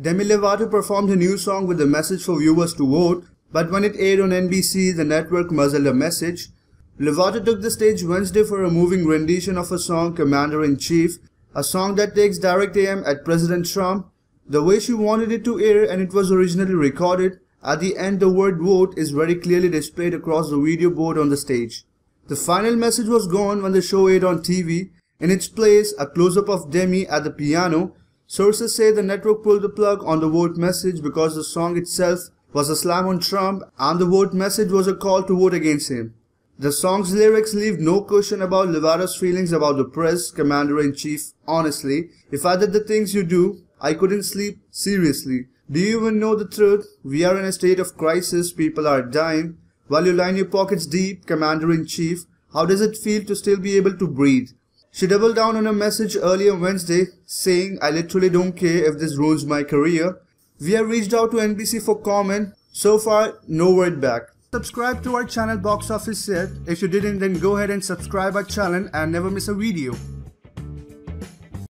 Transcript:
Demi Lovato performed a new song with a message for viewers to vote, but when it aired on NBC, the network muzzled the message. Lovato took the stage Wednesday for a moving rendition of her song Commander-in-Chief, a song that takes direct aim at President Trump, the way she wanted it to air and it was originally recorded. At the end, the word vote is very clearly displayed across the video board on the stage. The final message was gone when the show aired on TV. In its place, a close-up of Demi at the piano. Sources say the network pulled the plug on the vote message because the song itself was a slam on Trump and the vote message was a call to vote against him. The song's lyrics leave no question about Lovato's feelings about the press, commander-in-chief. Honestly, if I did the things you do, I couldn't sleep. Seriously. Do you even know the truth? We are in a state of crisis. People are dying. While you line your pockets deep, Commander-in-Chief, how does it feel to still be able to breathe? She doubled down on her message earlier Wednesday, saying, I literally don't care if this ruins my career. We have reached out to NBC for comment. So far, no word back. Subscribe to our channel Box Office Set. If you didn't, then go ahead and subscribe our channel and never miss a video.